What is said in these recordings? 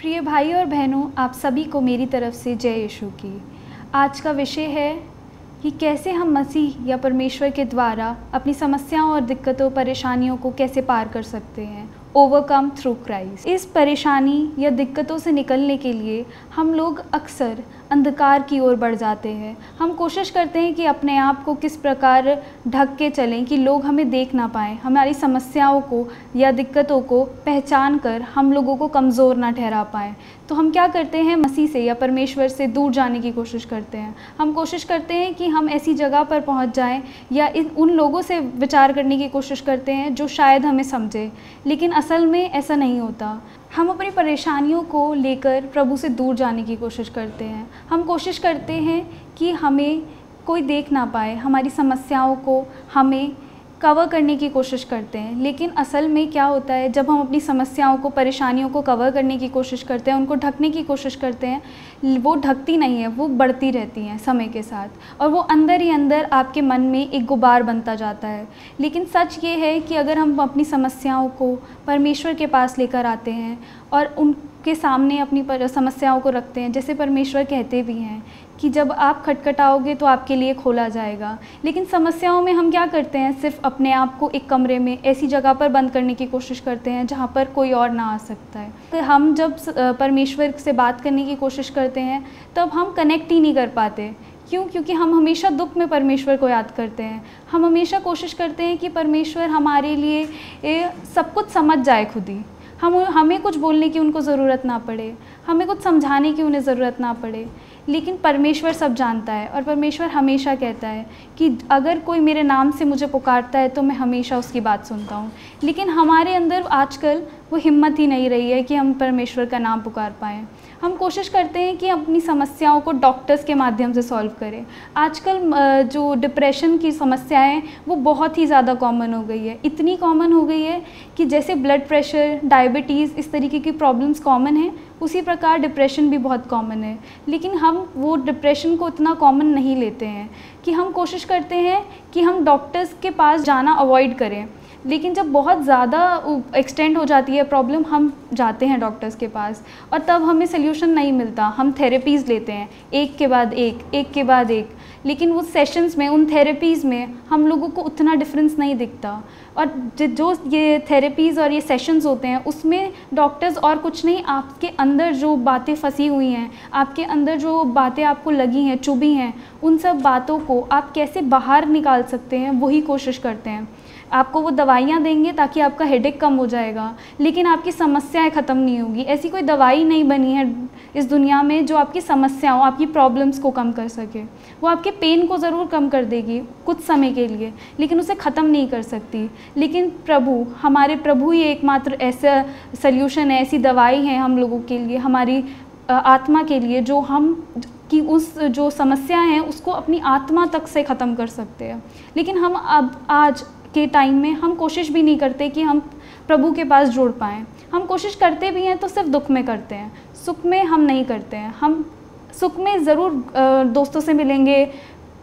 प्रिय भाई और बहनों, आप सभी को मेरी तरफ़ से जय यीशु की। आज का विषय है कि कैसे हम मसीह या परमेश्वर के द्वारा अपनी समस्याओं और दिक्कतों, परेशानियों को कैसे पार कर सकते हैं? ओवरकम थ्रू क्राइस्ट इस परेशानी या दिक्कतों से निकलने के लिए हम लोग अक्सर अंधकार की ओर बढ़ जाते हैं। हम कोशिश करते हैं कि अपने आप को किस प्रकार ढक के चलें कि लोग हमें देख ना पाएँ। हमारी समस्याओं को या दिक्कतों को पहचान कर हम लोगों को कमज़ोर ना ठहरा पाएँ। तो हम क्या करते हैं? मसीह से या परमेश्वर से दूर जाने की कोशिश करते हैं। हम कोशिश करते हैं कि हम ऐसी जगह पर पहुँच जाएँ या इन, उन लोगों से विचार करने की कोशिश करते हैं जो शायद हमें समझे। लेकिन असल में ऐसा नहीं होता। हम अपनी परेशानियों को लेकर प्रभु से दूर जाने की कोशिश करते हैं। हम कोशिश करते हैं कि हमें कोई देख ना पाए, हमारी समस्याओं को हमें कवर करने की कोशिश करते हैं। लेकिन असल में क्या होता है, जब हम अपनी समस्याओं को, परेशानियों को कवर करने की कोशिश करते हैं, उनको ढकने की कोशिश करते हैं, वो ढकती नहीं है, वो बढ़ती रहती हैं समय के साथ। और वो अंदर ही अंदर आपके मन में एक गुबार बनता जाता है। लेकिन सच ये है कि अगर हम अपनी समस्याओं को परमेश्वर के पास लेकर आते हैं और उनके सामने अपनी समस्याओं को रखते हैं, जैसे परमेश्वर कहते भी हैं कि जब आप खटखटाओगे तो आपके लिए खोला जाएगा। लेकिन समस्याओं में हम क्या करते हैं? सिर्फ़ अपने आप को एक कमरे में, ऐसी जगह पर बंद करने की कोशिश करते हैं जहाँ पर कोई और ना आ सकता है। तो हम जब परमेश्वर से बात करने की कोशिश करते हैं, तब हम कनेक्ट ही नहीं कर पाते। क्यों? क्योंकि हम हमेशा दुख में परमेश्वर को याद करते हैं। हम हमेशा कोशिश करते हैं कि परमेश्वर हमारे लिए सब कुछ समझ जाए खुद ही। हम, हमें कुछ बोलने की उनको ज़रूरत ना पड़े। हमें कुछ समझाने की उन्हें ज़रूरत ना पड़े। लेकिन परमेश्वर सब जानता है और परमेश्वर हमेशा कहता है कि अगर कोई मेरे नाम से मुझे पुकारता है तो मैं हमेशा उसकी बात सुनता हूँ। लेकिन हमारे अंदर आजकल वो हिम्मत ही नहीं रही है कि हम परमेश्वर का नाम पुकार पाएँ। हम कोशिश करते हैं कि अपनी समस्याओं को डॉक्टर्स के माध्यम से सॉल्व करें। आजकल जो डिप्रेशन की समस्याएँ वो बहुत ही ज़्यादा कॉमन हो गई है। इतनी कॉमन हो गई है कि जैसे ब्लड प्रेशर डायबिटीज़ इस तरीके की प्रॉब्लम्स कॉमन हैं, उसी प्रकार डिप्रेशन भी बहुत कॉमन है। लेकिन हम वो डिप्रेशन को इतना कॉमन नहीं लेते हैं कि हम कोशिश करते हैं कि हम डॉक्टर्स के पास जाना अवॉइड करें। लेकिन जब बहुत ज़्यादा एक्सटेंड हो जाती है प्रॉब्लम हम जाते हैं डॉक्टर्स के पास और तब हमें सोल्यूशन नहीं मिलता। हम थेरेपीज़ लेते हैं। एक के बाद एक एक के बाद एक। लेकिन वो सेशंस में, उन थेरेपीज़ में हम लोगों को उतना डिफरेंस नहीं दिखता। और जो ये थेरेपीज़ और ये सेशंस होते हैं, उसमें डॉक्टर्स और कुछ नहीं, आपके अंदर जो बातें फंसी हुई हैं, आपके अंदर जो बातें आपको लगी हैं, चुभी हैं, उन सब बातों को आप कैसे बाहर निकाल सकते हैं, वही कोशिश करते हैं। आपको वो दवाइयाँ देंगे ताकि आपका हेडेक कम हो जाएगा। लेकिन आपकी समस्याएँ ख़त्म नहीं होगी। ऐसी कोई दवाई नहीं बनी है इस दुनिया में जो आपकी समस्याओं, आपकी प्रॉब्लम्स को कम कर सके। वो आपके पेन को ज़रूर कम कर देगी कुछ समय के लिए, लेकिन उसे ख़त्म नहीं कर सकती। लेकिन प्रभु, हमारे प्रभु ही एकमात्र ऐसा सल्यूशन है, ऐसी दवाई है हम लोगों के लिए, हमारी आत्मा के लिए जो हम, कि उस, जो समस्या हैं उसको अपनी आत्मा तक से ख़त्म कर सकते हैं। लेकिन हम अब, आज के टाइम में हम कोशिश भी नहीं करते कि हम प्रभु के पास जुड़ पाएँ। हम कोशिश करते भी हैं तो सिर्फ़ दुख में करते हैं। सुख में हम नहीं करते हैं। हम सुख में ज़रूर दोस्तों से मिलेंगे,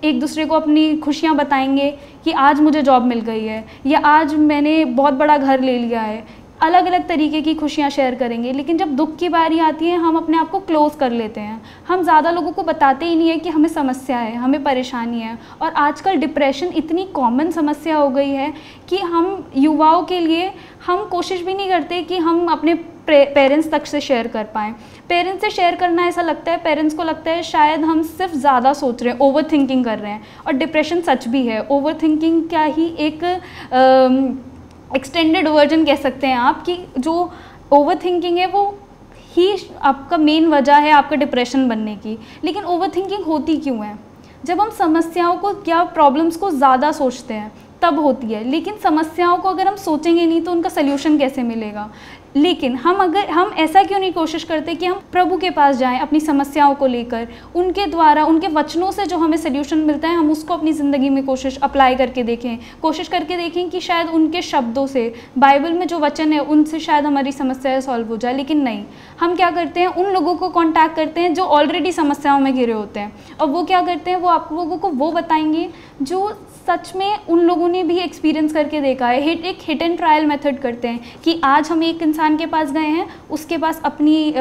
एक दूसरे को अपनी खुशियाँ बताएँगे कि आज मुझे जॉब मिल गई है, या आज मैंने बहुत बड़ा घर ले लिया है अलग अलग तरीके की खुशियाँ शेयर करेंगे लेकिन जब दुख की बारी आती है हम अपने आप को क्लोज कर लेते हैं। हम ज़्यादा लोगों को बताते ही नहीं है कि हमें समस्या है हमें परेशानी है। और आजकल डिप्रेशन इतनी कॉमन समस्या हो गई है कि हम युवाओं के लिए हम कोशिश भी नहीं करते कि हम अपने पेरेंट्स तक से शेयर कर पाएँ। पेरेंट्स से शेयर करना ऐसा लगता है पेरेंट्स को लगता है शायद हम सिर्फ़ ज़्यादा सोच रहे हैं ओवर थिंकिंग कर रहे हैं। और डिप्रेशन सच भी है। ओवर थिंकिंग क्या ही एक आ, एक्सटेंडेड वर्जन कह सकते हैं आप कि जो ओवर थिंकिंग है वो ही आपका मेन वजह है आपका डिप्रेशन बनने की। लेकिन ओवर थिंकिंग होती क्यों है? जब हम समस्याओं को क्या प्रॉब्लम्स को ज़्यादा सोचते हैं, तब होती है। लेकिन समस्याओं को अगर हम सोचेंगे नहीं तो उनका सल्यूशन कैसे मिलेगा? लेकिन हम अगर, हम ऐसा क्यों नहीं कोशिश करते कि हम प्रभु के पास जाएँ, अपनी समस्याओं को लेकर? उनके द्वारा, उनके वचनों से जो हमें सोल्यूशन मिलता है, हम उसको अपनी ज़िंदगी में कोशिश अप्लाई करके देखें। कोशिश करके देखें कि शायद उनके शब्दों से बाइबल में जो वचन है, उनसे शायद हमारी समस्याएँ सॉल्व हो जाए, लेकिन नहीं। हम क्या करते हैं? उन लोगों को कॉन्टैक्ट करते हैं जो ऑलरेडी समस्याओं में घिरे होते हैं। और वो क्या करते हैं? वो आप लोगों को वो बताएँगे जो सच में उन लोगों ने भी एक्सपीरियंस करके देखा है। हिट एक हिट एंड ट्रायल मेथड करते हैं कि आज हम एक इंसान के पास गए हैं, उसके पास अपनी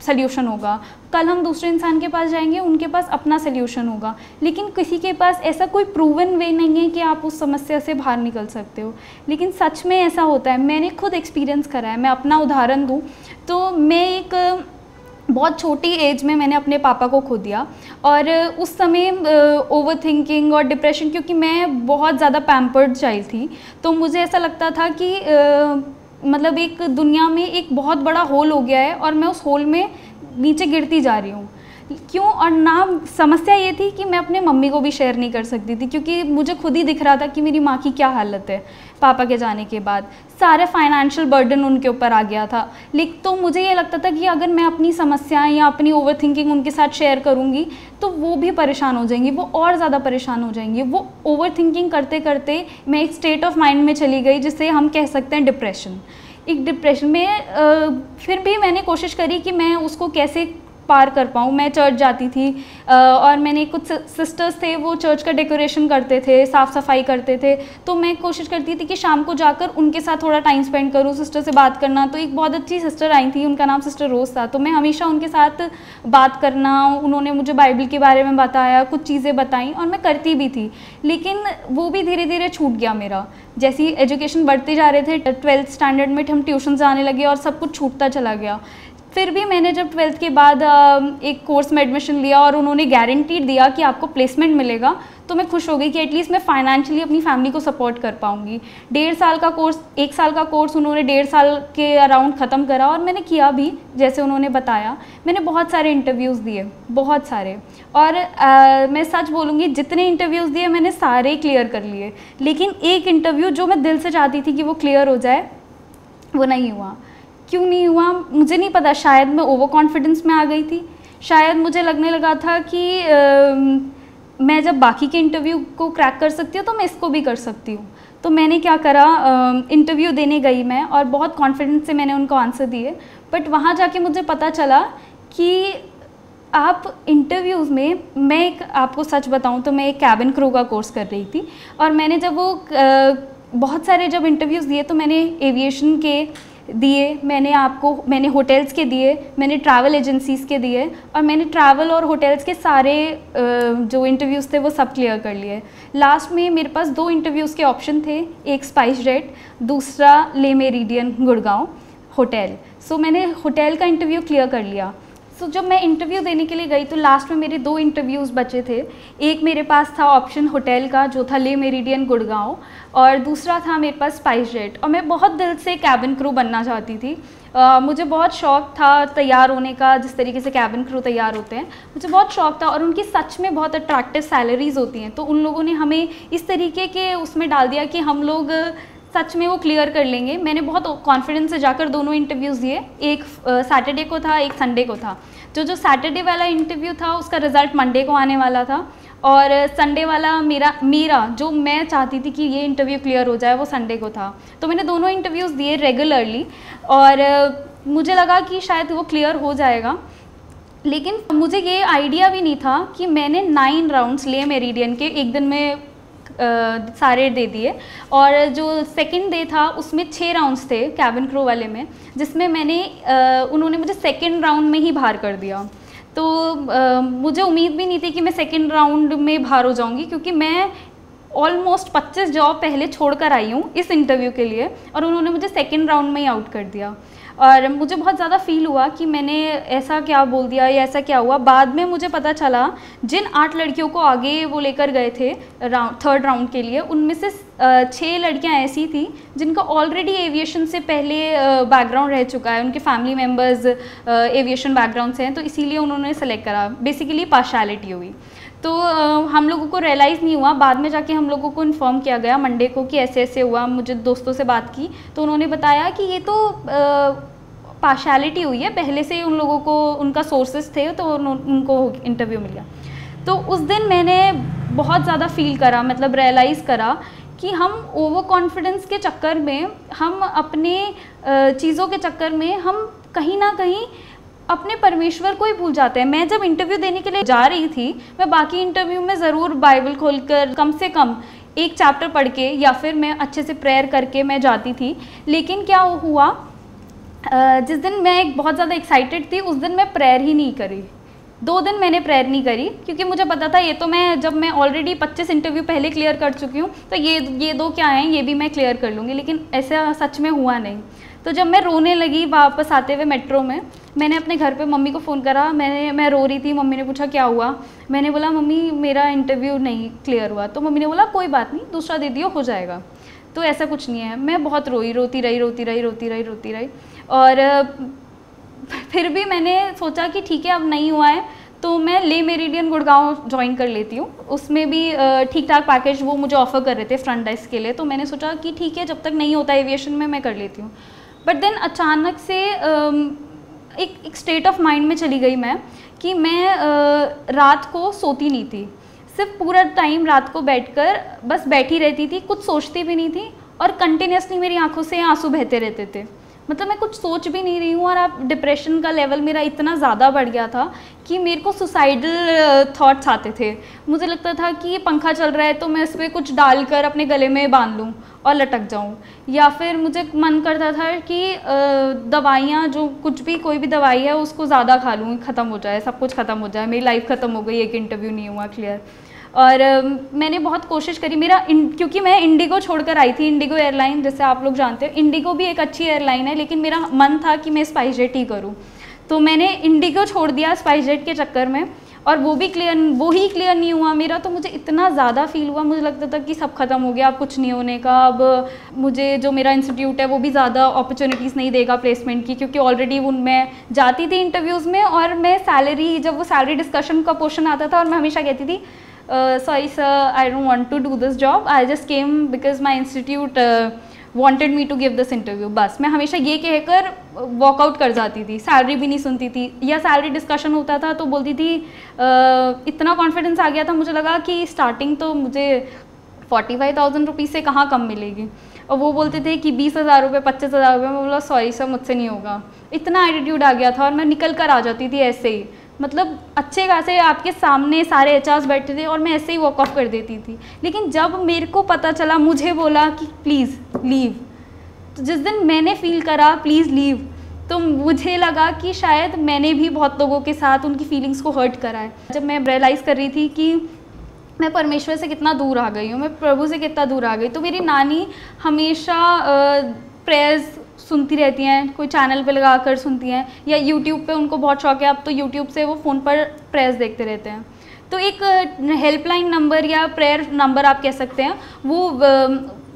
सल्यूशन होगा। कल हम दूसरे इंसान के पास जाएँगे, उनके पास अपना सल्यूशन होगा। लेकिन किसी के पास ऐसा कोई प्रूवन वे नहीं है कि आप उस समस्या से बाहर निकल सकते हो। लेकिन सच में ऐसा होता है। मैंने खुद एक्सपीरियंस करा है। मैं अपना उदाहरण दूँ। तो मैं एक बहुत छोटी एज में मैंने अपने पापा को खो दिया और उस समय ओवर थिंकिंग और डिप्रेशन क्योंकि मैं बहुत ज़्यादा पैम्पर्ड चाइल्ड थी तो मुझे ऐसा लगता था कि आ, मतलब एक दुनिया में एक बहुत बड़ा होल हो गया है और मैं उस होल में नीचे गिरती जा रही हूँ। क्यों? और ना, समस्या ये थी कि मैं अपने मम्मी को भी शेयर नहीं कर सकती थी, क्योंकि मुझे खुद ही दिख रहा था कि मेरी माँ की क्या हालत है, पापा के जाने के बाद। सारे फाइनेंशियल बर्डन उनके ऊपर आ गया था। लेकिन तो मुझे ये लगता था कि अगर मैं अपनी समस्याएँ या अपनी ओवर थिंकिंग उनके साथ शेयर करूँगी तो वो भी परेशान हो जाएँगी, वो और ज़्यादा परेशान हो जाएँगी। वो ओवर थिंकिंग करते करते मैं एक स्टेट ऑफ़ माइंड में चली गई, जिसे हम कह सकते हैं डिप्रेशन एक डिप्रेशन में फिर भी मैंने कोशिश करी कि मैं उसको कैसे पार कर पाऊँ। मैं चर्च जाती थी और मैंने कुछ सिस्टर्स थे, वो चर्च का डेकोरेशन करते थे साफ़ सफ़ाई करते थे। तो मैं कोशिश करती थी कि शाम को जाकर उनके साथ थोड़ा टाइम स्पेंड करूँ सिस्टर से बात करना। तो एक बहुत अच्छी सिस्टर आई थी, उनका नाम सिस्टर रोज़ था। तो मैं हमेशा उनके साथ बात करना, उन्होंने मुझे बाइबल के बारे में बताया, कुछ चीज़ें बताई, और मैं करती भी थी। लेकिन वो भी धीरे धीरे छूट गया मेरा। जैसी एजुकेशन बढ़ते जा रहे थे ट्वेल्थ स्टैंडर्ड में हम ट्यूशन जाने लगे और सब कुछ छूटता चला गया। फिर भी मैंने जब ट्वेल्थ के बाद एक कोर्स में एडमिशन लिया और उन्होंने गारंटी दिया कि आपको प्लेसमेंट मिलेगा तो मैं खुश हो गई कि एटलीस्ट मैं फाइनेंशियली अपनी फैमिली को सपोर्ट कर पाऊँगी। डेढ़ साल का कोर्स एक साल का कोर्स उन्होंने डेढ़ साल के अराउंड ख़त्म करा और मैंने किया भी जैसे उन्होंने बताया। मैंने बहुत सारे इंटरव्यूज़ दिए बहुत सारे। और आ, मैं सच बोलूँगी जितने इंटरव्यूज़ दिए मैंने सारे क्लियर कर लिए। लेकिन एक इंटरव्यू जो मैं दिल से चाहती थी कि वो क्लियर हो जाए वो नहीं हुआ। क्यों नहीं हुआ? मुझे नहीं पता शायद मैं ओवर कॉन्फिडेंस में आ गई थी। शायद मुझे लगने लगा था कि आ, मैं जब बाकी के इंटरव्यू को क्रैक कर सकती हूँ तो मैं इसको भी कर सकती हूँ। तो मैंने क्या करा? इंटरव्यू देने गई मैं और बहुत कॉन्फिडेंस से मैंने उनको आंसर दिए। बट वहाँ जाके मुझे पता चला कि आप इंटरव्यूज़ में मैं एक आपको सच बताऊँ तो मैं एक कैबिन क्रू का कोर्स कर रही थी। और मैंने जब वो आ, बहुत सारे जब इंटरव्यूज़ दिए तो मैंने एविएशन के दिए, मैंने आपको, मैंने होटल्स के दिए, मैंने ट्रैवल एजेंसीज़ के दिए और मैंने ट्रैवल और होटल्स के सारे जो इंटरव्यूज़ थे वो सब क्लियर कर लिए। लास्ट में मेरे पास दो इंटरव्यूज़ के ऑप्शन थे, एक स्पाइस जेट दूसरा ले मेरीडियन गुड़गांव होटल सो मैंने होटल का इंटरव्यू क्लियर कर लिया। सो so, जब मैं इंटरव्यू देने के लिए गई तो लास्ट में मेरे दो इंटरव्यूज़ बचे थे। एक मेरे पास था ऑप्शन होटल का जो था ले मेरिडियन गुड़गांव और दूसरा था मेरे पास स्पाइस जेट और मैं बहुत दिल से कैबिन क्रू बनना चाहती थी। uh, मुझे बहुत शौक था तैयार होने का जिस तरीके से कैबिन क्रू तैयार होते हैं। मुझे बहुत शौक था और उनकी सच में बहुत अट्रैक्टिव सैलरीज़ होती हैं। तो उन लोगों ने हमें इस तरीके के उसमें डाल दिया कि हम लोग सच में वो क्लियर कर लेंगे। मैंने बहुत कॉन्फिडेंस से जाकर दोनों इंटरव्यूज़ दिए। एक सैटरडे को था, एक संडे को था। जो जो सैटरडे वाला इंटरव्यू था, उसका रिज़ल्ट मंडे को आने वाला था। और संडे वाला मेरा मेरा, जो मैं चाहती थी कि ये इंटरव्यू क्लियर हो जाए, वो संडे को था। तो मैंने दोनों इंटरव्यूज़ दिए रेगुलरली और मुझे लगा कि शायद वो क्लियर हो जाएगा। लेकिन मुझे ये आइडिया भी नहीं था कि मैंने नाइन राउंड्स लिए मेरिडियन के। एक दिन में सारे दे दिए। और जो सेकंड डे था उसमें छः राउंड्स थे कैबिन क्रू वाले में जिसमें मैंने उन्होंने मुझे सेकंड राउंड में ही बाहर कर दिया। तो आ, मुझे उम्मीद भी नहीं थी कि मैं सेकंड राउंड में बाहर हो जाऊँगी क्योंकि मैं ऑलमोस्ट 25 जॉब पहले छोड़कर आई हूँ इस इंटरव्यू के लिए और उन्होंने मुझे सेकेंड राउंड में ही आउट कर दिया। और मुझे बहुत ज़्यादा फील हुआ कि मैंने ऐसा क्या बोल दिया, या ऐसा क्या हुआ। बाद में मुझे पता चला, जिन आठ लड़कियों को आगे वो लेकर गए थे राउंड थर्ड राउंड के लिए, उनमें से छः लड़कियाँ ऐसी थी, जिनका ऑलरेडी एविएशन से पहले बैकग्राउंड रह चुका है। उनके फैमिली मेंबर्स एविएशन बैकग्राउंड से हैं तो इसीलिए उन्होंने सेलेक्ट करा। बेसिकली पार्शलिटी हुई। तो हम लोगों को रियलाइज़ नहीं हुआ। बाद में जाके हम लोगों को इन्फॉर्म किया गया मंडे को कि ऐसे ऐसे हुआ। मुझे दोस्तों से बात की। तो उन्होंने बताया कि ये तो पार्शलिटी हुई है। पहले से ही उन लोगों को उनका सोर्सेज थे तो उन, उनको इंटरव्यू मिल गया। तो उस दिन मैंने बहुत ज़्यादा फील करा मतलब रियलाइज़ करा कि हम ओवर कॉन्फिडेंस के चक्कर में हम अपने चीज़ों के चक्कर में हम कहीं ना कहीं अपने परमेश्वर को ही भूल जाते हैं। मैं जब इंटरव्यू देने के लिए जा रही थी, मैं बाकी इंटरव्यू में ज़रूर बाइबल खोलकर कम से कम एक चैप्टर पढ़ के या फिर मैं अच्छे से प्रेयर करके मैं जाती थी। लेकिन क्या हुआ जिस दिन मैं एक बहुत ज़्यादा एक्साइटेड थी, उस दिन मैं प्रेयर ही नहीं करी। दो दिन मैंने प्रेयर नहीं करी, क्योंकि मुझे पता था ये तो मैं जब मैं ऑलरेडी 25 इंटरव्यू पहले क्लियर कर चुकी हूँ तो ये ये दो क्या हैं, ये भी मैं क्लियर कर लूँगी, लेकिन ऐसा सच में हुआ नहीं। तो जब मैं रोने लगी वापस आते हुए मेट्रो में, मैंने अपने घर पे मम्मी को फ़ोन करा, मैंने, मैं रो रही थी, मम्मी ने पूछा, क्या हुआ? मैंने बोला, मम्मी, मेरा इंटरव्यू नहीं क्लियर हुआ। तो मम्मी ने बोला, कोई बात नहीं, दूसरा दे दियो, हो जाएगा। तो ऐसा कुछ नहीं है। मैं बहुत रोई, रोती रही रोती रही रोती रही रोती रही और, फिर भी मैंने सोचा कि ठीक है, अब नहीं हुआ है तो मैं ले मेरिडियन गुड़गांव ज्वाइन कर लेती हूँ। उसमें भी ठीक ठाक पैकेज वो मुझे ऑफ़र कर रहे थे फ्रंट डेस्क के लिए। तो मैंने सोचा कि ठीक है, जब तक नहीं होता एविएशन में, मैं कर लेती हूँ। बट देन अचानक से एक एक स्टेट ऑफ़ माइंड में चली गई मैं कि मैं रात को सोती नहीं थी। सिर्फ़ पूरा टाइम रात को बैठकर बस बैठी रहती थी, कुछ सोचती भी नहीं थी और कंटिन्यूसली मेरी आँखों से आँसू बहते रहते थे। मतलब मैं कुछ सोच भी नहीं रही हूँ और आप डिप्रेशन का लेवल मेरा इतना ज़्यादा बढ़ गया था कि मेरे को सुसाइडल थॉट्स आते थे। मुझे लगता था कि ये पंखा चल रहा है तो मैं इस पर कुछ डालकर अपने गले में बाँध लूँ और लटक जाऊँ। या फिर मुझे मन करता था कि दवाइयाँ जो कुछ भी कोई भी दवाई है उसको ज़्यादा खा लूँ, ख़त्म हो जाए, सब कुछ ख़त्म हो जाए, मेरी लाइफ ख़त्म हो गई, एक इंटरव्यू नहीं हुआ क्लियर और मैंने बहुत कोशिश करी। मेरा क्योंकि मैं इंडिगो छोड़कर आई थी, इंडिगो एयरलाइन, जैसे आप लोग जानते हो, इंडिगो भी एक अच्छी एयरलाइन है, लेकिन मेरा मन था कि मैं स्पाइस जेट ही करूँ। तो मैंने इंडिगो छोड़ दिया स्पाइस जेट के चक्कर में, और वो भी क्लियर, वो ही क्लियर नहीं हुआ मेरा तो मुझे इतना ज़्यादा फील हुआ, मुझे लगता था कि सब खत्म हो गया, अब कुछ नहीं होने का, अब मुझे जो मेरा इंस्टीट्यूट है, वो भी ज़्यादा अपॉर्चुनिटीज़ नहीं देगा प्लेसमेंट की, क्योंकि ऑलरेडी उन मैं जाती थी इंटरव्यूज़ में, और मैं सैलरी जब वो सैलरी डिस्कशन का पोर्शन आता था, और मैं हमेशा कहती थी sorry sir I don't want to do this job. I just came because my institute uh, wanted me to give this interview. बस मैं हमेशा ये कहकर वॉकआउट कर जाती थी। सैलरी भी नहीं सुनती थी। या सैलरी डिस्कशन होता था तो बोलती थी इतना कॉन्फिडेंस आ गया था मुझे लगा कि स्टार्टिंग तो मुझे फोर्टी फाइव थाउज़ेंड रुपीज़ से कहाँ कम मिलेगी। और वो बोलते थे कि बीस हज़ार रुपये पच्चीस हज़ार रुपये। मैं बोला सॉरी सर मुझसे नहीं होगा। इतना एटीट्यूड आ गया था और मैं निकल कर आ जाती थी ऐसे ही। मतलब अच्छे खासे आपके सामने सारे एच बैठे थे और मैं ऐसे ही वॉक ऑफ़ कर देती थी। लेकिन जब मेरे को पता चला, मुझे बोला कि प्लीज़ लीव तो जिस दिन मैंने फील करा प्लीज़ लीव तो मुझे लगा कि शायद मैंने भी बहुत लोगों के साथ उनकी फीलिंग्स को हर्ट करा है। जब मैं रियलाइज़ कर रही थी कि मैं परमेश्वर से कितना दूर आ गई हूँ, मैं प्रभु से कितना दूर आ गई तो मेरी नानी हमेशा प्रेयर्स सुनती रहती हैं, कोई चैनल पे लगा कर सुनती हैं, या यूट्यूब पे उनको बहुत शौक है, अब तो यूट्यूब से वो फ़ोन पर प्रेयर्स देखते रहते हैं। तो एक हेल्पलाइन नंबर या प्रेयर नंबर आप कह सकते हैं, वो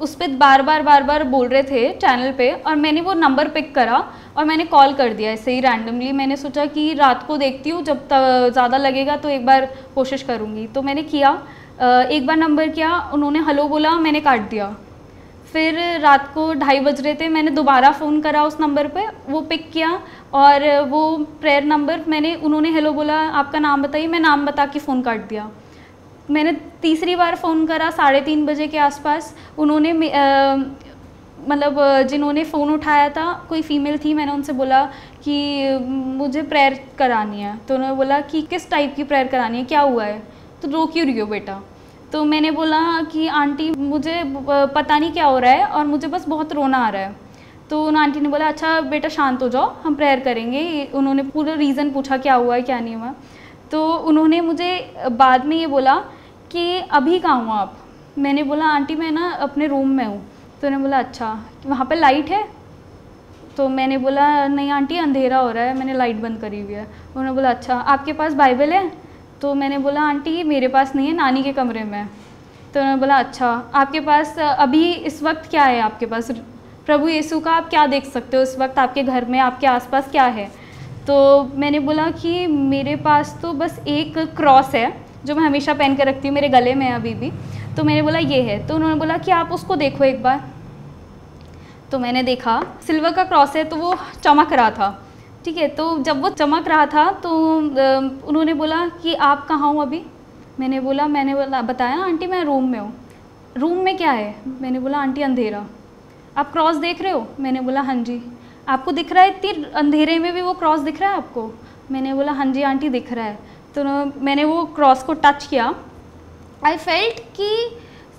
उस पर बार बार बार बार बोल रहे थे चैनल पे, और मैंने वो नंबर पिक करा, और मैंने कॉल कर दिया ऐसे ही रैंडमली मैंने सोचा कि रात को देखती हूँ, जब ज़्यादा लगेगा तो एक बार कोशिश करूँगी। तो मैंने किया एक बार नंबर किया, उन्होंने हलो बोला, मैंने काट दिया। फिर रात को ढाई बज रहे थे, मैंने दोबारा फ़ोन करा उस नंबर पे, वो पिक किया और वो प्रेयर नंबर मैंने, उन्होंने हेलो बोला, आपका नाम बताइए, मैं नाम बता के फ़ोन काट दिया। मैंने तीसरी बार फ़ोन करा साढ़े तीन बजे के आसपास, उन्होंने मतलब जिन्होंने फ़ोन उठाया था, कोई फ़ीमेल थी, मैंने उनसे बोला कि, मुझे प्रेयर करानी है। तो उन्होंने बोला कि, किस टाइप की प्रेयर करानी है? क्या हुआ है? तो रो क्यों रही हो बेटा। तो मैंने बोला कि, आंटी, मुझे पता नहीं क्या हो रहा है और मुझे बस बहुत रोना आ रहा है। तो उन आंटी ने बोला अच्छा बेटा, शांत हो जाओ, हम प्रेयर करेंगे। उन्होंने पूरा रीज़न पूछा क्या हुआ है क्या नहीं हुआ। तो उन्होंने मुझे बाद में ये बोला कि, अभी कहाँ हूँ आप? मैंने बोला, आंटी, मैं ना अपने रूम में हूँ। तो उन्होंने बोला अच्छा वहाँ पर लाइट है? तो मैंने बोला, नहीं आंटी, अंधेरा हो रहा है, मैंने लाइट बंद करी हुई है। उन्होंने बोला अच्छा आपके पास बाइबल है? तो मैंने बोला, आंटी, मेरे पास नहीं है, नानी के कमरे में। तो उन्होंने बोला अच्छा आपके पास अभी इस वक्त क्या है? आपके पास प्रभु यीशु का आप क्या देख सकते हो? इस वक्त आपके घर में, आपके आसपास क्या है? तो मैंने बोला कि मेरे पास तो बस एक क्रॉस है, जो मैं हमेशा पहन कर रखती हूँ, मेरे गले में अभी भी। तो मैंने बोला, ये है। तो उन्होंने बोला कि आप उसको देखो एक बार। तो मैंने देखा, सिल्वर का क्रॉस है तो वो चमक रहा था। ठीक है तो जब वो चमक रहा था तो उन्होंने बोला कि आप कहाँ हो अभी? मैंने बोला मैंने बोला, बताया, आंटी, मैं रूम में हूँ। रूम में क्या है? मैंने बोला, आंटी, अंधेरा। आप क्रॉस देख रहे हो? मैंने बोला हाँ जी। आपको दिख रहा है इतनी अंधेरे में भी वो क्रॉस दिख रहा है आपको? मैंने बोला हाँ जी, आंटी, दिख रहा है। तो मैंने वो क्रॉस को टच किया। आई फेल्ट कि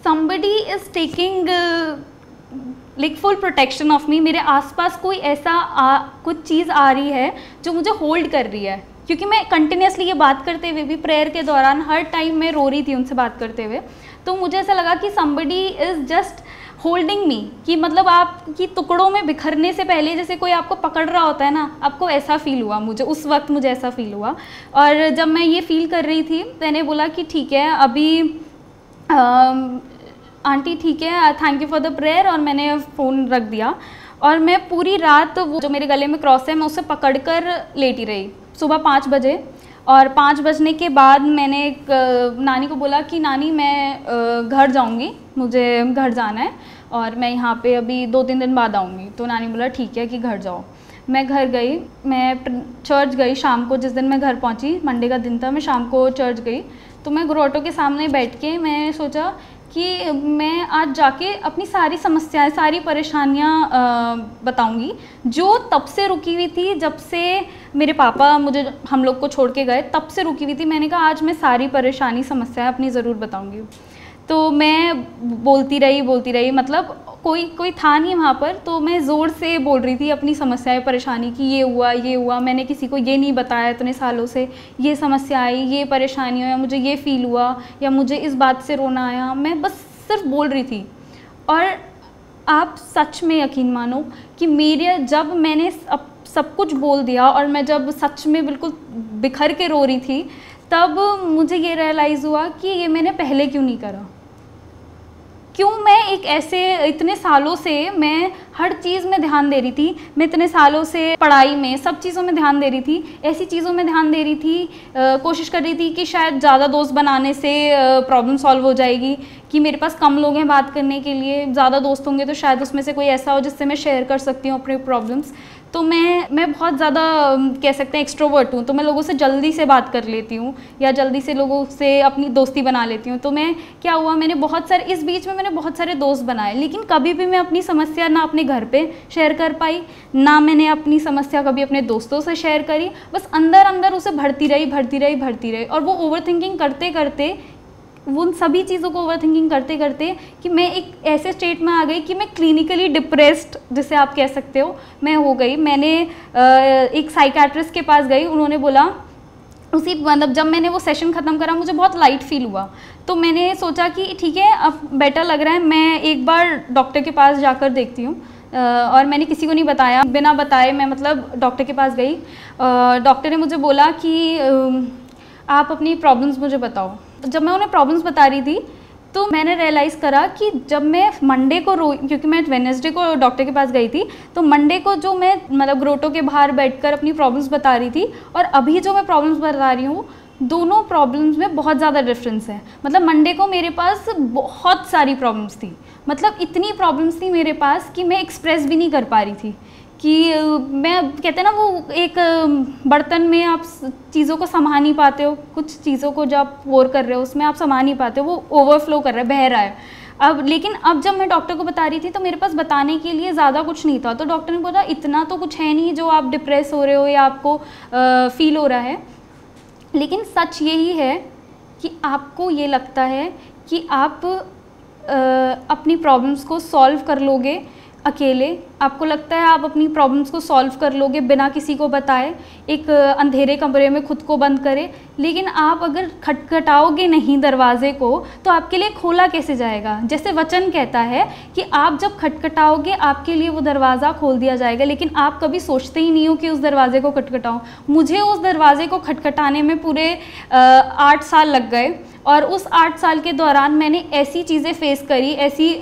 somebody is taking like full protection of me मेरे आसपास कोई ऐसा आ, कुछ चीज़ आ रही है जो मुझे होल्ड कर रही है। क्योंकि मैं कंटिन्यूसली ये बात करते हुए भी प्रेयर के दौरान हर टाइम मैं रो रही थी उनसे बात करते हुए। तो मुझे ऐसा लगा कि somebody is just holding me कि मतलब आपकी टुकड़ों में बिखरने से पहले जैसे कोई आपको पकड़ रहा होता है ना आपको ऐसा फील हुआ मुझे उस वक्त मुझे ऐसा फील हुआ। और जब मैं ये फील कर रही थी मैंने बोला कि ठीक है अभी आंटी, ठीक है thank you for the prayer और मैंने फ़ोन रख दिया। और मैं पूरी रात वो जो मेरे गले में क्रॉस है, मैं उसे पकड़ कर लेटी रही, सुबह पाँच बजे। और पाँच बजने के बाद मैंने एक नानी को बोला कि, नानी, मैं घर जाऊँगी, मुझे घर जाना है और मैं यहाँ पे अभी दो तीन दिन बाद आऊँगी। तो नानी बोला, ठीक है कि घर जाओ। मैं घर गई, मैं चर्च गई शाम को, जिस दिन मैं घर पहुँची मंडे का दिन था, मैं शाम को चर्च गई। तो मैं ग्रोटो के सामने बैठ के, मैं सोचा कि मैं आज जाके अपनी सारी समस्याएँ, सारी परेशानियाँ बताऊँगी। जो तब से रुकी हुई थी, जब से मेरे पापा मुझे, हम लोग को छोड़ के गए, तब से रुकी हुई थी। मैंने कहा, आज मैं सारी परेशानी, समस्याएँ अपनी ज़रूर बताऊँगी। तो मैं बोलती रही बोलती रही मतलब कोई कोई था नहीं वहाँ पर तो मैं ज़ोर से बोल रही थी अपनी समस्याएँ, परेशानी की ये हुआ ये हुआ, मैंने किसी को ये नहीं बताया इतने सालों से, ये समस्या आई, ये परेशानी या मुझे ये फ़ील हुआ, या मुझे इस बात से रोना आया, मैं बस सिर्फ़ बोल रही थी। और आप सच में यकीन मानो कि मेरे, जब मैंने अब सब कुछ बोल दिया और मैं जब सच में बिल्कुल बिखर के रो रही थी, तब मुझे ये रियलाइज़ हुआ कि ये मैंने पहले क्यों नहीं करा। क्यों मैं एक ऐसे इतने सालों से मैं हर चीज़ में ध्यान दे रही थी मैं इतने सालों से पढ़ाई में सब चीज़ों में ध्यान दे रही थी ऐसी चीज़ों में ध्यान दे रही थी आ, कोशिश कर रही थी कि शायद ज़्यादा दोस्त बनाने से प्रॉब्लम सॉल्व हो जाएगी कि मेरे पास कम लोग हैं बात करने के लिए ज़्यादा दोस्त होंगे तो शायद उसमें से कोई ऐसा हो जिससे मैं शेयर कर सकती हूँ अपने प्रॉब्लम्स तो मैं मैं बहुत ज़्यादा कह सकते हैं एक्सट्रोवर्ट हूँ तो मैं लोगों से जल्दी से बात कर लेती हूँ या जल्दी से लोगों से अपनी दोस्ती बना लेती हूँ। तो मैं, क्या हुआ, मैंने बहुत सारे, इस बीच में मैंने बहुत सारे दोस्त बनाए, लेकिन कभी भी मैं अपनी समस्या ना अपने घर पे शेयर कर पाई, ना मैंने अपनी समस्या कभी अपने दोस्तों से शेयर करी, बस अंदर अंदर उसे भरती रही भरती रही भरती रही और वो ओवर करते करते उन सभी चीज़ों को ओवर थिंकिंग करते करते कि मैं एक ऐसे स्टेट में आ गई कि मैं क्लिनिकली डिप्रेस्ड जिसे आप कह सकते हो, मैं हो गई। मैंने एक साइकाट्रिस्ट के पास गई, उन्होंने बोला, उसी मतलब जब मैंने वो सेशन ख़त्म करा, मुझे बहुत लाइट फील हुआ। तो मैंने सोचा कि ठीक है, अब बेटर लग रहा है, मैं एक बार डॉक्टर के पास जाकर देखती हूँ। और मैंने किसी को नहीं बताया। बिना बताए मैं मतलब डॉक्टर के पास गई। डॉक्टर ने मुझे बोला कि आप अपनी प्रॉब्लम्स मुझे बताओ। जब मैं उन्हें प्रॉब्लम्स बता रही थी तो मैंने रियलाइज़ करा कि जब मैं मंडे को रो, क्योंकि मैं वेनसडे को डॉक्टर के पास गई थी तो मंडे को जो मैं मतलब ग्रोटो के बाहर बैठकर अपनी प्रॉब्लम्स बता रही थी, और अभी जो मैं प्रॉब्लम्स बता रही हूँ, दोनों प्रॉब्लम्स में बहुत ज़्यादा डिफरेंस है। मतलब मंडे को मेरे पास बहुत सारी प्रॉब्लम्स थी। मतलब इतनी प्रॉब्लम्स थी मेरे पास कि मैं एक्सप्रेस भी नहीं कर पा रही थी। कि मैं कहते हैं ना वो एक बर्तन में आप चीज़ों को संभाल नहीं पाते हो। कुछ चीज़ों को जब आप वोर कर रहे हो उसमें आप संभाल नहीं पाते हो। वो ओवरफ्लो कर रहा है बह रहा है। अब लेकिन अब जब मैं डॉक्टर को बता रही थी तो मेरे पास बताने के लिए ज़्यादा कुछ नहीं था। तो डॉक्टर ने बोला इतना तो कुछ है नहीं जो आप डिप्रेस हो रहे हो या आपको आ, फील हो रहा है। लेकिन सच यही है कि आपको ये लगता है कि आप आ, अपनी प्रॉब्लम्स को सॉल्व कर लोगे अकेले? आपको लगता है आप अपनी प्रॉब्लम्स को सॉल्व कर लोगे बिना किसी को बताए? एक अंधेरे कमरे में खुद को बंद करें। लेकिन आप अगर खटखटाओगे नहीं दरवाजे को तो आपके लिए खोला कैसे जाएगा? जैसे वचन कहता है कि आप जब खटखटाओगे, आपके लिए वो दरवाज़ा खोल दिया जाएगा, लेकिन आप कभी सोचते ही नहीं हो कि उस दरवाजे को खटखटाओ मुझे उस दरवाजे को खटखटाने में पूरे आठ साल लग गए, और उस आठ साल के दौरान मैंने ऐसी चीज़ें फेस करी, ऐसी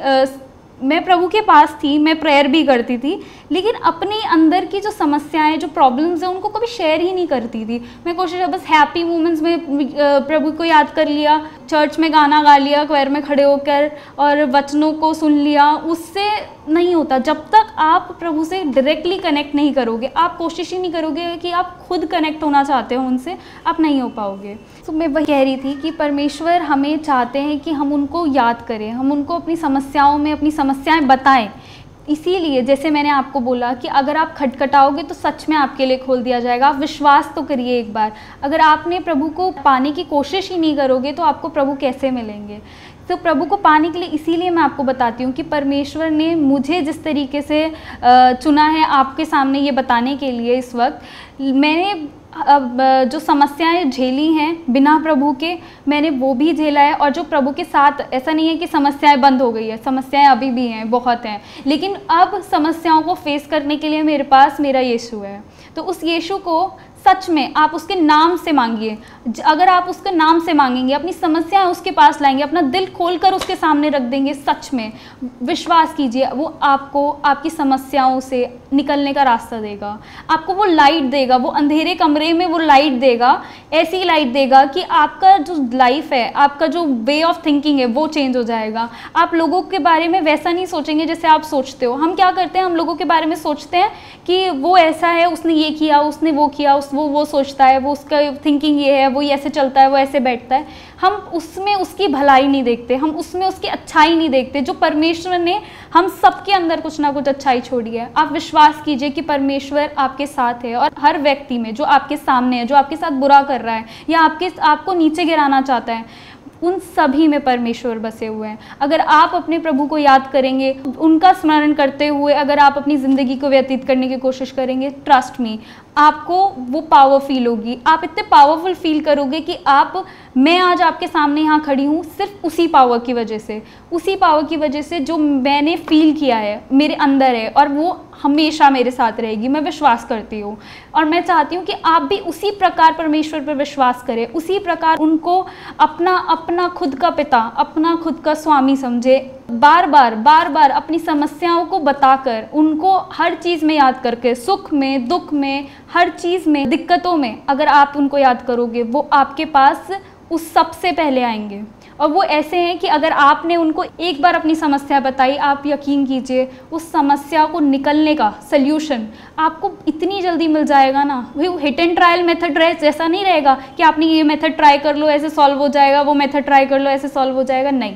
मैं प्रभु के पास थी, मैं प्रेयर भी करती थी, लेकिन अपने अंदर की जो समस्याएँ, जो प्रॉब्लम्स हैं, उनको कभी शेयर ही नहीं करती थी। मैं कोशिश बस हैप्पी मोमेंट्स में प्रभु को याद कर लिया चर्च में गाना गा लिया क्वेर में खड़े होकर, और वचनों को सुन लिया, उससे नहीं होता। जब तक आप प्रभु से डायरेक्टली कनेक्ट नहीं करोगे, आप कोशिश ही नहीं करोगे कि आप खुद कनेक्ट होना चाहते हो उनसे, आप नहीं हो पाओगे। तो मैं वही कह रही थी कि परमेश्वर हमें चाहते हैं कि हम उनको याद करें, हम उनको अपनी समस्याओं में अपनी समस्याएँ बताएँ। इसीलिए जैसे मैंने आपको बोला कि अगर आप खटखटाओगे तो सच में आपके लिए खोल दिया जाएगा। आप विश्वास तो करिए एक बार। अगर आपने प्रभु को पाने की कोशिश ही नहीं करोगे तो आपको प्रभु कैसे मिलेंगे? तो प्रभु को पाने के लिए इसीलिए मैं आपको बताती हूँ कि परमेश्वर ने मुझे जिस तरीके से चुना है आपके सामने ये बताने के लिए इस वक्त, मैंने अब जो समस्याएँ झेली हैं बिना प्रभु के, मैंने वो भी झेला है और जो प्रभु के साथ, ऐसा नहीं है कि समस्याएँ बंद हो गई है, समस्याएँ अभी भी हैं, बहुत हैं। लेकिन अब समस्याओं को फेस करने के लिए मेरे पास मेरा यीशु है। तो उस यीशु को सच में आप उसके नाम से मांगिए। अगर आप उसके नाम से मांगेंगे, अपनी समस्याएँ उसके पास लाएँगे, अपना दिल खोलकर उसके सामने रख देंगे सच में, विश्वास कीजिए, वो आपको, आपकी समस्याओं से निकलने का रास्ता देगा। आपको वो लाइट देगा, वो अंधेरे कमरे में वो लाइट देगा, ऐसी लाइट देगा कि आपका जो लाइफ है, आपका जो वे ऑफ़ थिंकिंग है, वो चेंज हो जाएगा। आप लोगों के बारे में वैसा नहीं सोचेंगे जैसे आप सोचते हो। हम क्या करते हैं, हम लोगों के बारे में सोचते हैं कि वो ऐसा है, उसने ये किया, उसने वो किया, उस वो वो सोचता है, वो उसका थिंकिंग ये है, वो ऐसे चलता है, वो ऐसे बैठता है। हम उसमें उसकी भलाई नहीं देखते, हम उसमें उसकी अच्छाई नहीं देखते, जो परमेश्वर ने हम सबके अंदर कुछ ना कुछ अच्छाई छोड़ी है। आप विश्वास कीजिए कि परमेश्वर आपके साथ है और हर व्यक्ति में जो आपके सामने है, जो आपके साथ बुरा कर रहा है या आपके, आपको नीचे गिराना चाहता है, उन सभी में परमेश्वर बसे हुए हैं। अगर आप अपने प्रभु को याद करेंगे, उनका स्मरण करते हुए अगर आप अपनी ज़िंदगी को व्यतीत करने की कोशिश करेंगे ट्रस्ट मी आपको वो पावर फील होगी। आप इतने पावरफुल फील करोगे कि आप मैं आज आपके सामने यहाँ खड़ी हूँ सिर्फ़ उसी पावर की वजह से। उसी पावर की वजह से जो मैंने फील किया है, मेरे अंदर है और वो हमेशा मेरे साथ रहेगी, मैं विश्वास करती हूँ। और मैं चाहती हूँ कि आप भी उसी प्रकार परमेश्वर पर विश्वास करें, उसी प्रकार उनको अपना अपना खुद का पिता, अपना खुद का स्वामी समझे बार बार बार बार अपनी समस्याओं को बताकर, उनको हर चीज़ में याद करके, सुख में, दुख में, हर चीज़ में, दिक्कतों में अगर आप उनको याद करोगे, वो आपके पास उस सबसे पहले आएँगे। और वो ऐसे हैं कि अगर आपने उनको एक बार अपनी समस्या बताई, आप यकीन कीजिए, उस समस्या को निकलने का सल्यूशन आपको इतनी जल्दी मिल जाएगा ना। वो हिट एंड ट्रायल मेथड रहे, जैसा नहीं रहेगा कि आपने ये मेथड ट्राई कर लो, ऐसे सॉल्व हो जाएगा, वो मेथड ट्राई कर लो, ऐसे सॉल्व हो जाएगा, नहीं।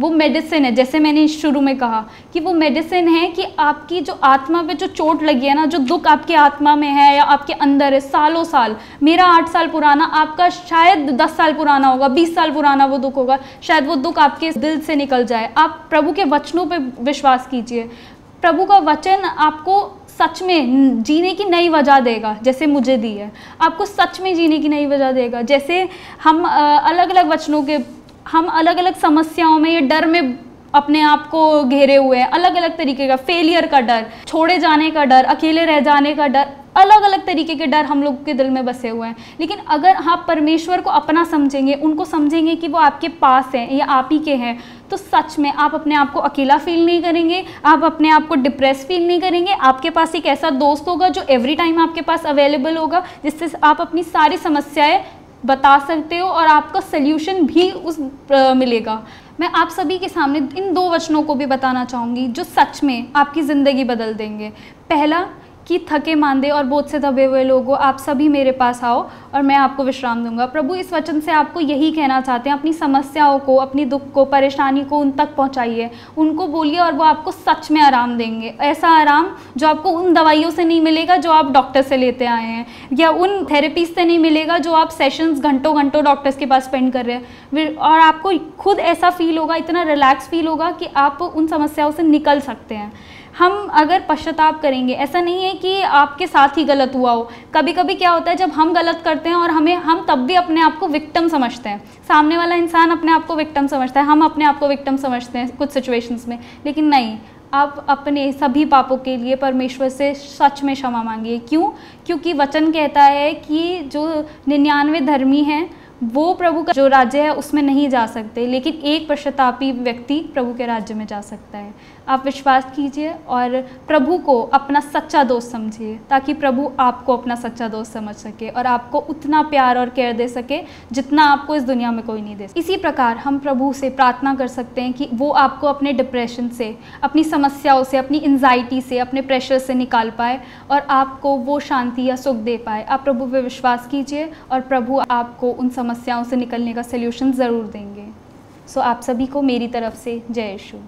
वो मेडिसिन है, जैसे मैंने शुरू में कहा कि वो मेडिसिन है कि आपकी जो आत्मा पे जो चोट लगी है ना, जो दुख आपके आत्मा में है या आपके अंदर है, सालों साल, मेरा आठ साल पुराना, आपका शायद दस साल पुराना होगा, बीस साल पुराना वो दुख होगा, शायद वो दुख आपके दिल से निकल जाए। आप प्रभु के वचनों पर विश्वास कीजिए। प्रभु का वचन आपको सच में जीने की नई वजह देगा, जैसे मुझे दी है। आपको सच में जीने की नई वजह देगा। जैसे हम अलग अलग वचनों के हम अलग अलग समस्याओं में ये डर में अपने आप को घेरे हुए हैं अलग अलग तरीके का फेलियर का डर, छोड़े जाने का डर, अकेले रह जाने का डर अलग अलग तरीके के डर हम लोग के दिल में बसे हुए हैं। लेकिन अगर आप परमेश्वर को अपना समझेंगे, उनको समझेंगे कि वो आपके पास हैं या आप ही के हैं तो सच में आप अपने आप को अकेला फील नहीं करेंगे, आप अपने आप को डिप्रेस फील नहीं करेंगे। आपके पास एक ऐसा दोस्त होगा जो एवरी टाइम आपके पास अवेलेबल होगा, जिससे आप अपनी सारी समस्याएँ बता सकते हो और आपका सल्यूशन भी उस मिलेगा। मैं आप सभी के सामने इन दो वचनों को भी बताना चाहूँगी जो सच में आपकी ज़िंदगी बदल देंगे। पहला कि थके मांदे और बोझ से दबे हुए लोगों आप सभी मेरे पास आओ और मैं आपको विश्राम दूँगा। प्रभु, इस वचन से आपको यही कहना चाहते हैं, अपनी समस्याओं को, अपनी दुख को, परेशानी को उन तक पहुंचाइए। उनको बोलिए और वो आपको सच में आराम देंगे। ऐसा आराम जो आपको उन दवाइयों से नहीं मिलेगा जो आप डॉक्टर से लेते आए हैं, या उन थेरेपीज से नहीं मिलेगा जो आप सेशंस घंटों घंटों डॉक्टर्स के पास स्पेंड कर रहे हैं। और आपको खुद ऐसा फील होगा, इतना रिलैक्स फील होगा कि आप उन समस्याओं से निकल सकते हैं। हम अगर पश्चाताप करेंगे, ऐसा नहीं है कि आपके साथ ही गलत हुआ हो। कभी कभी क्या होता है, जब हम गलत करते हैं और हमें, हम तब भी अपने आप को विक्टम समझते हैं। सामने वाला इंसान अपने आप को विक्टम समझता है, हम अपने आप को विक्टम समझते हैं कुछ सिचुएशंस में। लेकिन नहीं, आप अपने सभी पापों के लिए परमेश्वर से सच में क्षमा मांगिए। क्यों? क्योंकि वचन कहता है कि जो निन्यानवे धर्मी हैं, वो प्रभु का जो राज्य है, उसमें नहीं जा सकते। लेकिन एक पश्चातापी व्यक्ति प्रभु के राज्य में जा सकता है। आप विश्वास कीजिए और प्रभु को अपना सच्चा दोस्त समझिए ताकि प्रभु आपको अपना सच्चा दोस्त समझ सके और आपको उतना प्यार और केयर दे सके जितना आपको इस दुनिया में कोई नहीं दे इसी प्रकार हम प्रभु से प्रार्थना कर सकते हैं कि वो आपको अपने डिप्रेशन से अपनी समस्याओं से अपनी एनजाइटी से अपने प्रेशर से निकाल पाए और आपको वो शांति या सुख दे पाए। आप प्रभु पर विश्वास कीजिए और प्रभु आपको उन समस्याओं से निकलने का सोल्यूशन ज़रूर देंगे। सो so, आप सभी को मेरी तरफ़ से जय यशु।